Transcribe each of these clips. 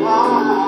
Wow.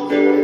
all